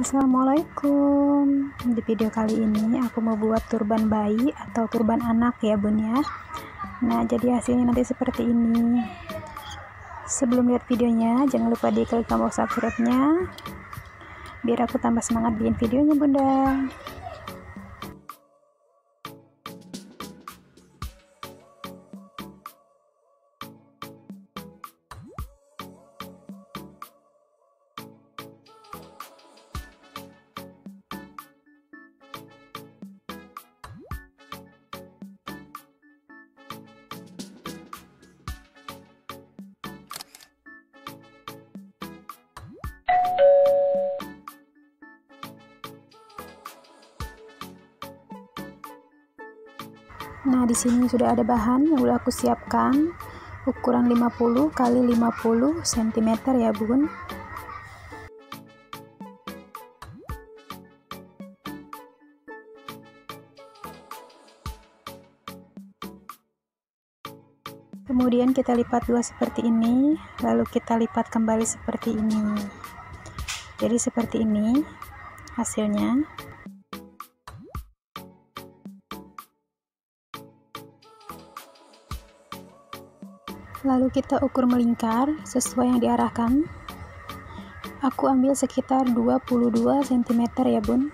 Assalamualaikum. Di video kali ini aku mau buat turban bayi atau turban anak ya bun ya. Nah jadi hasilnya nanti seperti ini. Sebelum lihat videonya jangan lupa di klik tombol subscribe nya Biar aku tambah semangat bikin videonya bunda Nah, di sini sudah ada bahan yang udah aku siapkan. Ukuran 50 kali 50 cm ya, Bun. Kemudian kita lipat dua seperti ini, lalu kita lipat kembali seperti ini. Jadi seperti ini hasilnya. Lalu kita ukur melingkar sesuai yang diarahkan. Aku ambil sekitar 22 cm ya bun.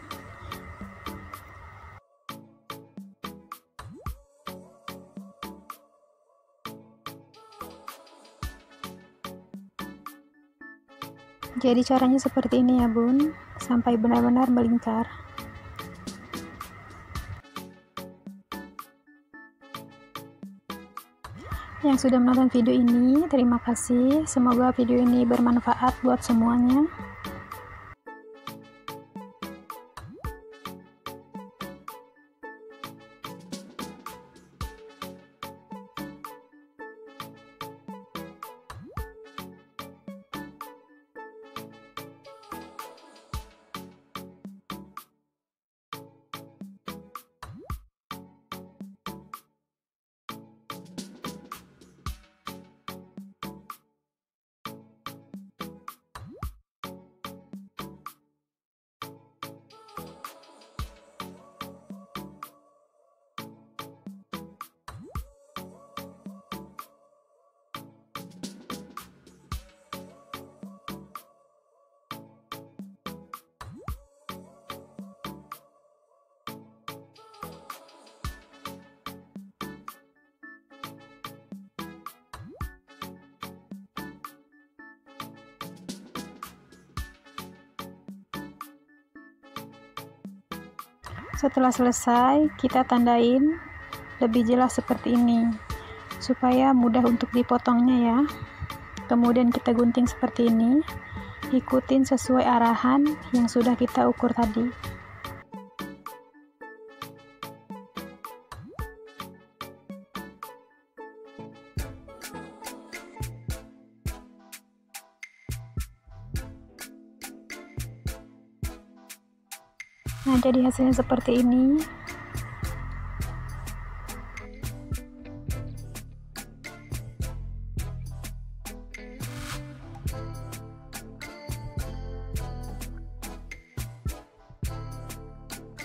Jadi caranya seperti ini ya bun. Sampai benar-benar melingkar yang sudah menonton video ini. Terima kasih. Semoga video ini bermanfaat buat semuanya setelah selesai kita tandain lebih jelas seperti ini supaya mudah untuk dipotongnya ya. Kemudian kita gunting seperti ini ikutin sesuai arahan yang sudah kita ukur tadi jadi hasilnya seperti ini.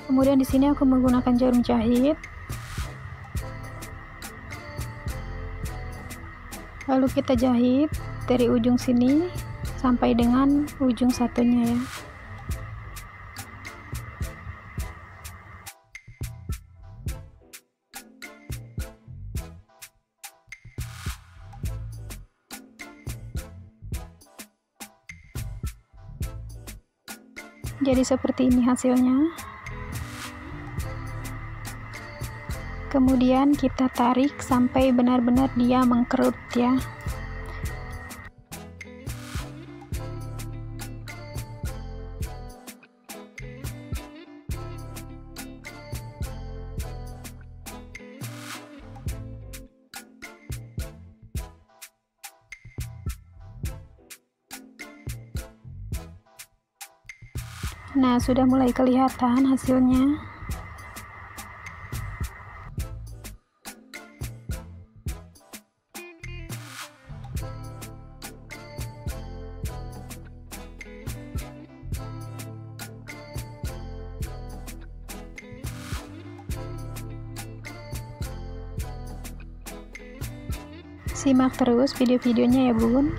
Kemudian di sini aku menggunakan jarum jahit. Lalu kita jahit dari ujung sini sampai dengan ujung satunya ya jadi seperti ini hasilnya. Kemudian kita tarik sampai benar-benar dia mengkerut ya Nah, sudah mulai kelihatan hasilnya. Simak terus video-videonya ya, Bun.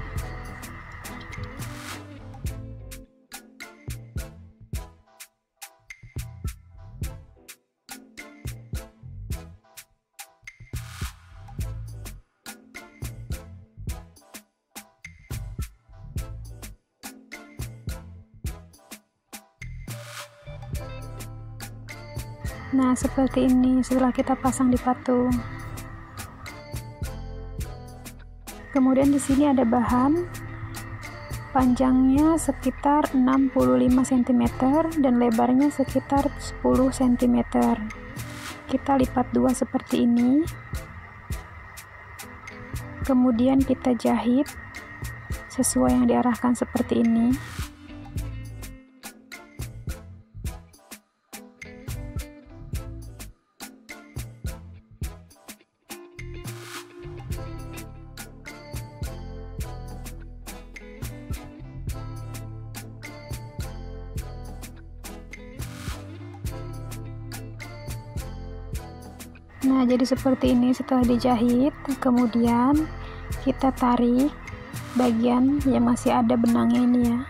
Nah, seperti ini setelah kita pasang di patung. Kemudian di sini ada bahan panjangnya sekitar 65 cm dan lebarnya sekitar 10 cm. Kita lipat dua seperti ini. Kemudian kita jahit sesuai yang diarahkan seperti ini. Nah jadi seperti ini setelah dijahit kemudian kita tarik bagian yang masih ada benangnya ini ya.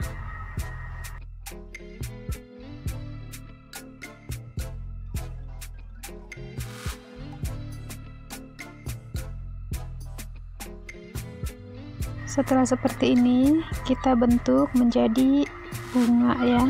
Setelah seperti ini kita bentuk menjadi bunga ya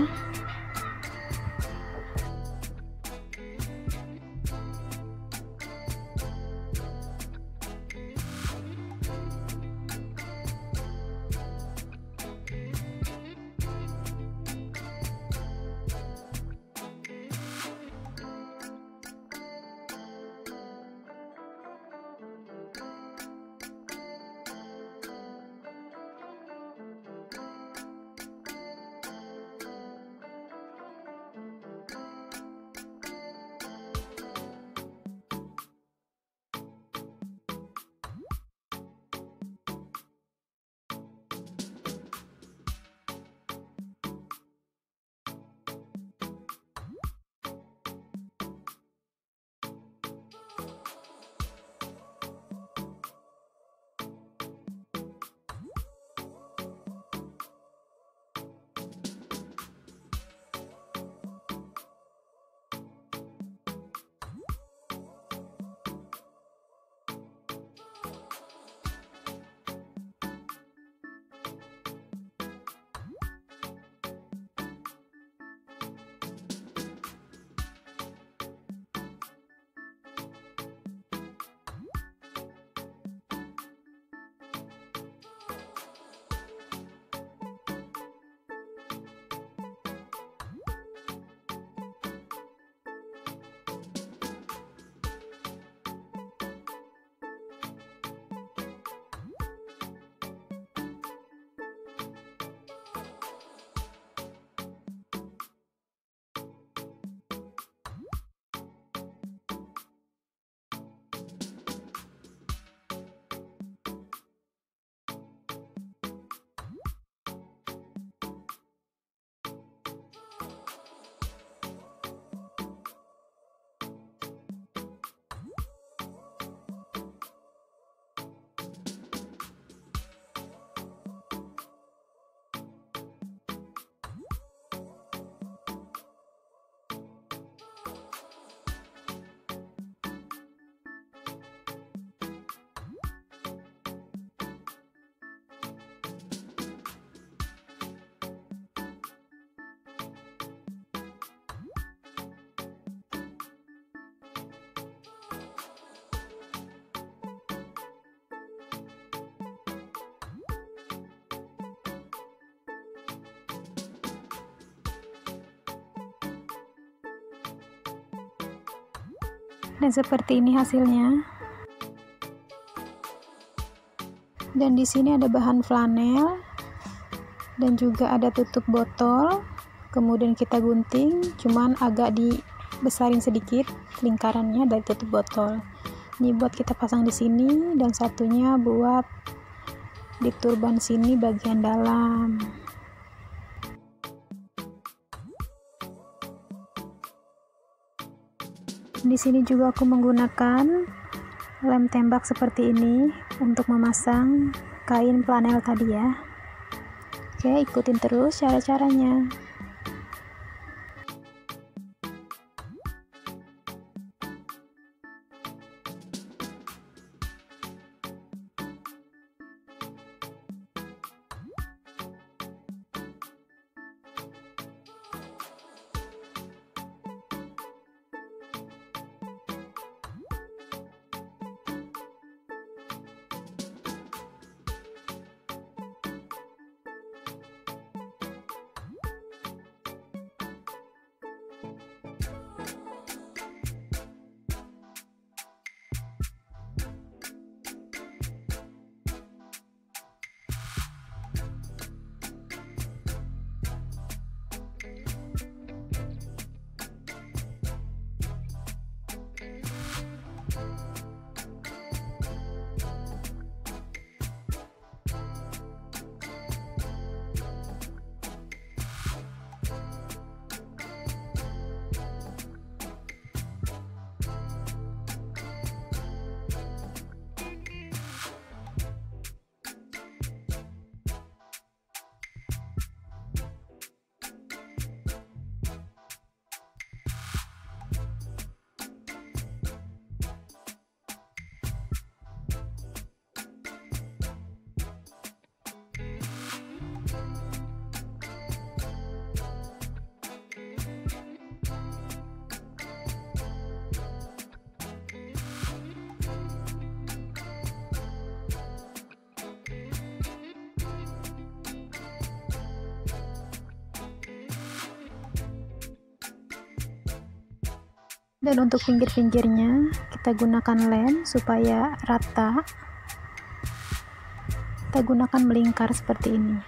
dan seperti ini hasilnya. Dan di sini ada bahan flanel. Dan juga ada tutup botol. Kemudian kita gunting cuman agak dibesarin sedikit lingkarannya dari tutup botol. Ini buat kita pasang di sini dan satunya buat di turban sini bagian dalam di sini juga aku menggunakan lem tembak seperti ini untuk memasang kain flanel tadi ya. Oke ikutin terus cara-caranya dan untuk pinggir-pinggirnya kita gunakan lem supaya rata. Kita gunakan melingkar seperti ini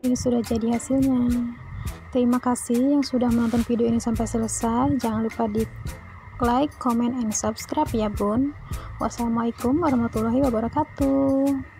ini sudah jadi hasilnya. Terima kasih yang sudah menonton video ini sampai selesai. Jangan lupa di like, comment, and subscribe ya bun. Wassalamualaikum warahmatullahi wabarakatuh